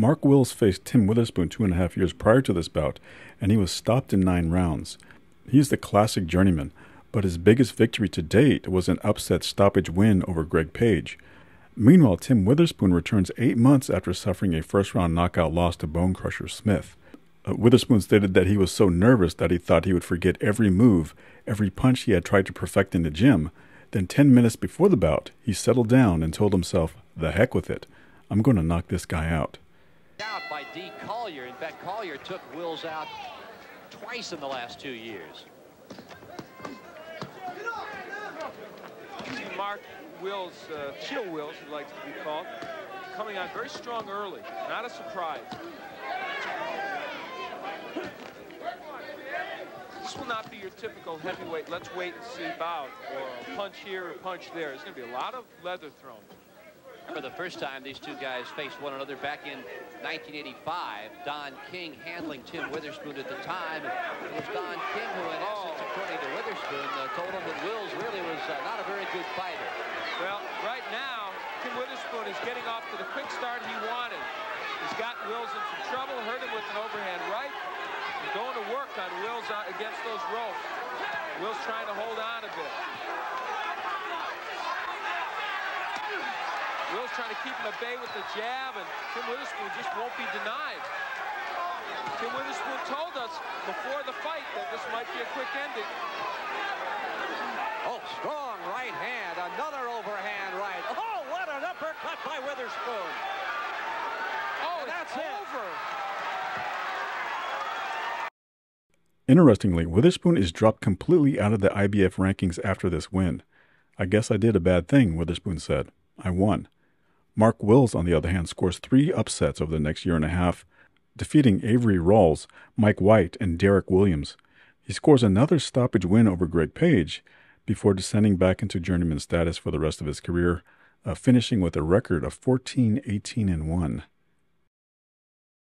Mark Wills faced Tim Witherspoon two and a half years prior to this bout, and he was stopped in nine rounds. He's the classic journeyman, but his biggest victory to date was an upset stoppage win over Greg Page. Meanwhile, Tim Witherspoon returns eight months after suffering a first round knockout loss to Bonecrusher Smith. Uh, Witherspoon stated that he was so nervous that he thought he would forget every move, every punch he had tried to perfect in the gym. Then, 10 minutes before the bout, he settled down and told himself, The heck with it. I'm going to knock this guy out. Out by D. Collier. In fact, Collier took Wills out twice in the last two years. Mark Wills, uh, Chill Wills, he likes to be called, coming on very strong early. Not a surprise. This will not be your typical heavyweight, let's wait and see bout, or a punch here or punch there. There's going to be a lot of leather thrown. For the first time, these two guys faced one another back in 1985. Don King handling Tim Witherspoon at the time. It was Don King who, in essence, according to Witherspoon, uh, told him that Wills really was uh, not a very good fighter. Well, right now, Tim Witherspoon is getting off to the quick start he wanted. He's got Wills in some trouble, hurt him with an overhand right. He's going to work on Wills against those ropes. Wills trying to hold on a bit. Trying to keep him at bay with the jab, and Tim Witherspoon just won't be denied. Tim Witherspoon told us before the fight that this might be a quick ending. Oh, strong right hand. Another overhand right. Oh, what an uppercut by Witherspoon. Oh, and that's over. Interestingly, Witherspoon is dropped completely out of the IBF rankings after this win. I guess I did a bad thing, Witherspoon said. I won. Mark Wills, on the other hand, scores three upsets over the next year and a half, defeating Avery Rawls, Mike White, and Derek Williams. He scores another stoppage win over Greg Page, before descending back into journeyman status for the rest of his career, uh, finishing with a record of 14, 18, and 1.